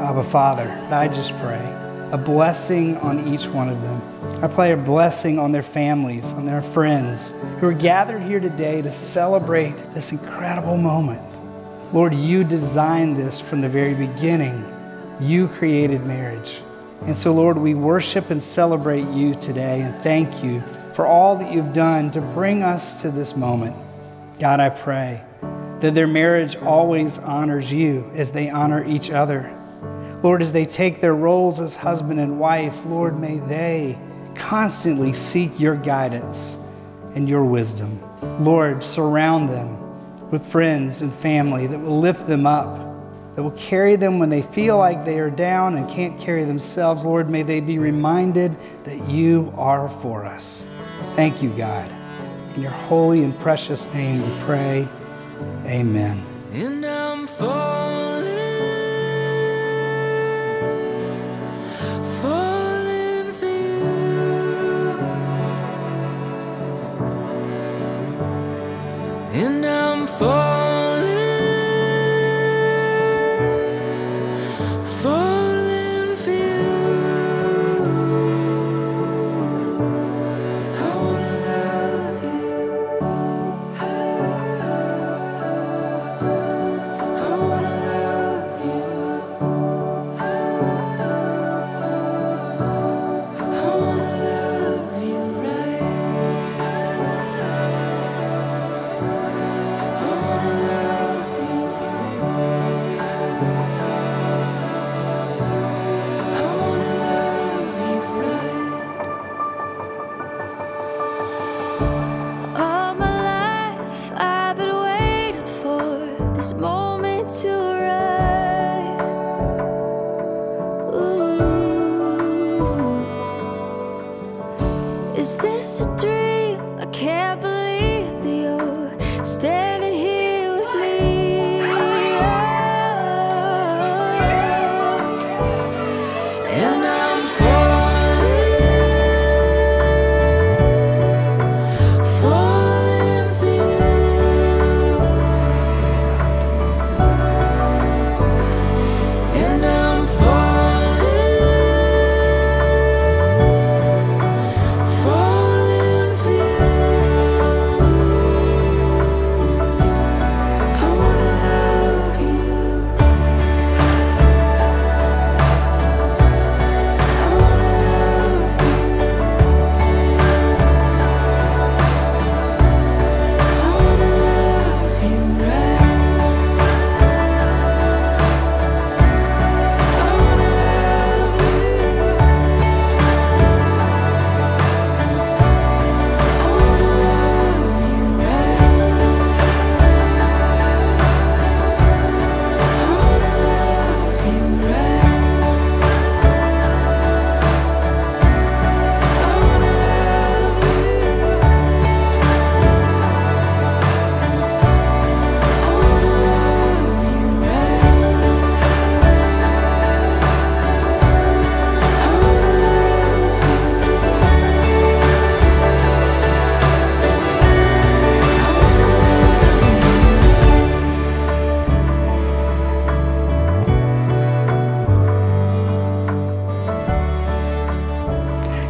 Abba Father, I just pray a blessing on each one of them. I pray a blessing on their families, on their friends who are gathered here today to celebrate this incredible moment. Lord, you designed this from the very beginning. You created marriage. And so, Lord, we worship and celebrate you today and thank you for all that you've done to bring us to this moment. God, I pray that their marriage always honors you as they honor each other. Lord, as they take their roles as husband and wife, Lord, may they constantly seek your guidance and your wisdom. Lord, surround them with friends and family that will lift them up, that will carry them when they feel like they are down and can't carry themselves. Lord, may they be reminded that you are for us. Thank you, God. In your holy and precious name we pray. Amen. I'm Is this a dream? I can't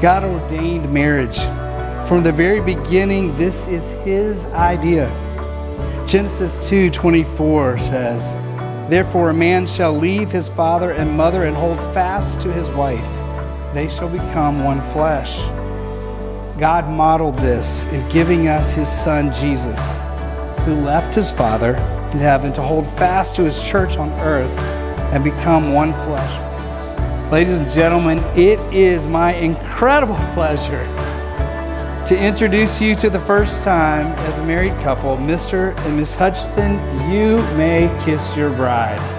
God ordained marriage. From the very beginning, this is his idea. Genesis 2:24 says, "Therefore a man shall leave his father and mother and hold fast to his wife; they shall become one flesh." God modeled this in giving us his son Jesus, who left his father in heaven to hold fast to his church on earth and become one flesh. Ladies and gentlemen, it is my incredible pleasure to introduce you to the first time as a married couple, Mr. and Miss Hutchinson. You may kiss your bride.